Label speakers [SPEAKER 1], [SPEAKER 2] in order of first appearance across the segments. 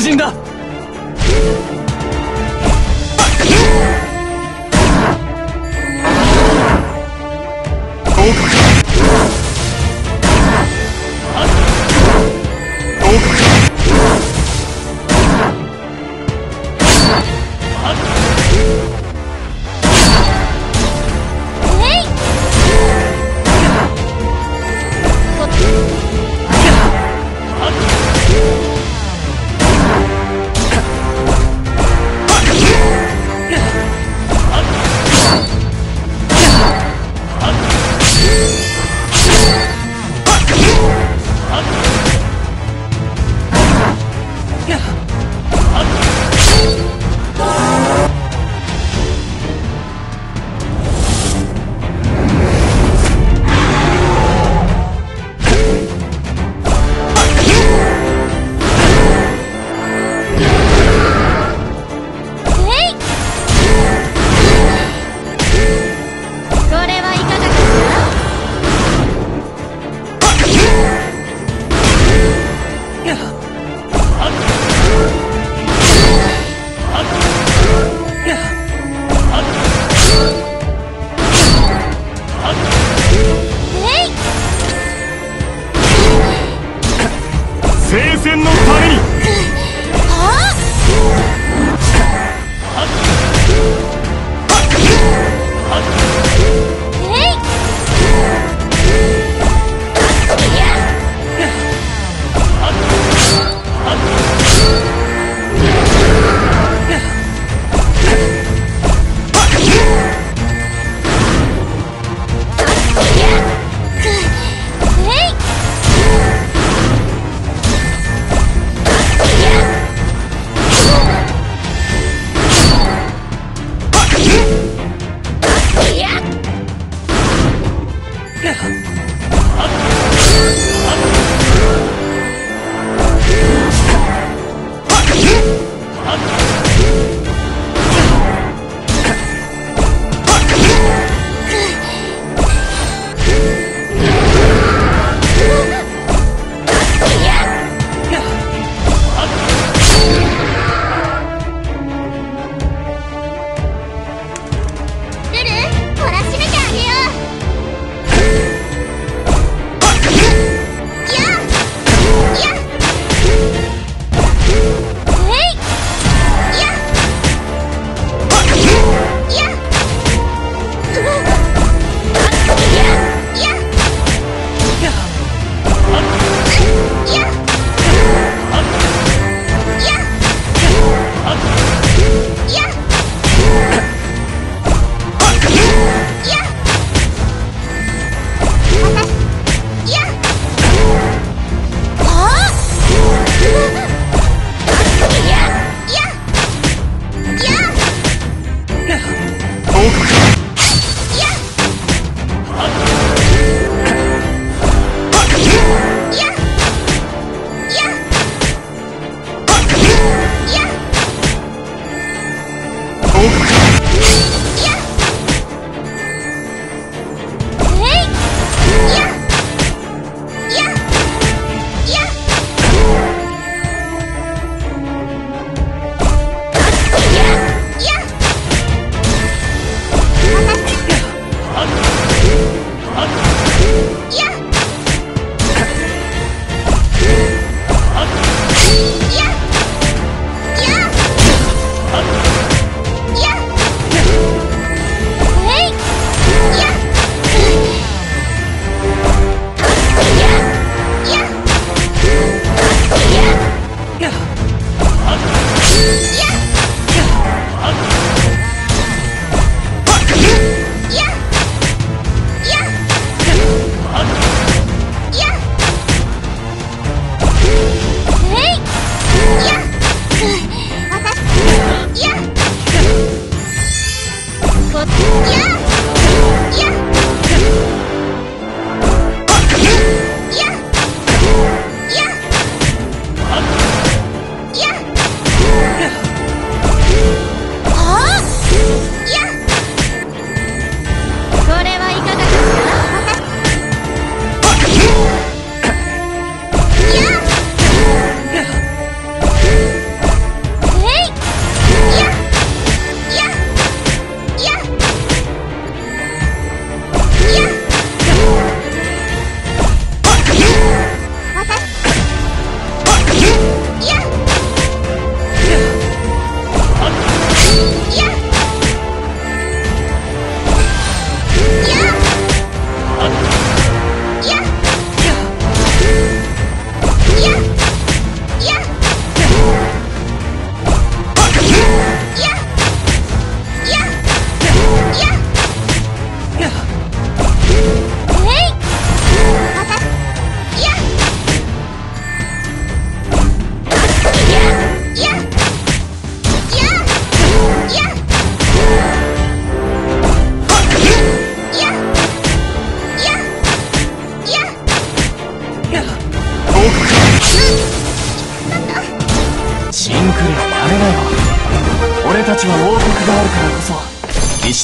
[SPEAKER 1] 殺人だ。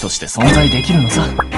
[SPEAKER 1] として存在できるのさ。